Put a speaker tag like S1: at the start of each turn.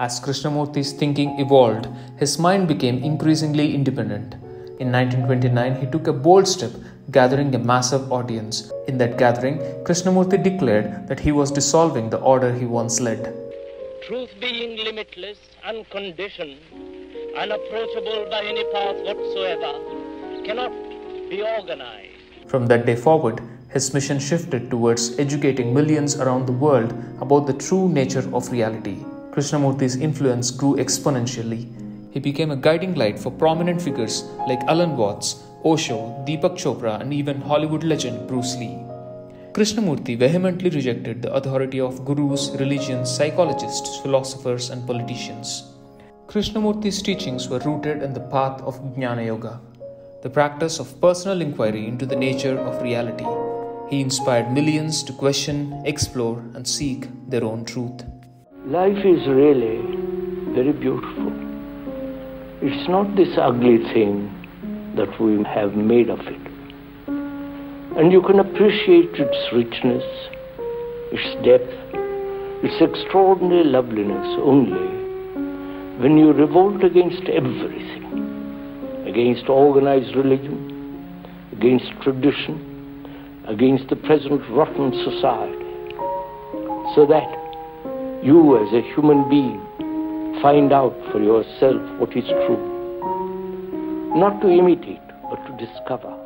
S1: As Krishnamurti's thinking evolved, his mind became increasingly independent. In 1929, he took a bold step, gathering a massive audience. In that gathering, Krishnamurti declared that he was dissolving the order he once led.
S2: Truth being limitless, unconditioned, unapproachable by any path whatsoever, cannot be organized.
S1: From that day forward, his mission shifted towards educating millions around the world about the true nature of reality. Krishnamurti's influence grew exponentially. He became a guiding light for prominent figures like Alan Watts, Osho, Deepak Chopra, and even Hollywood legend Bruce Lee. Krishnamurti vehemently rejected the authority of gurus, religions, psychologists, philosophers, and politicians. Krishnamurti's teachings were rooted in the path of Jnana Yoga, the practice of personal inquiry into the nature of reality. He inspired millions to question, explore, and seek their own truth.
S3: Life is really very beautiful. It's not this ugly thing that we have made of it. And you can appreciate its richness, its depth, its extraordinary loveliness only when you revolt against everything, against organized religion, against tradition, against the present rotten society, so that you as a human being find out for yourself what is true. Not to imitate, but to discover.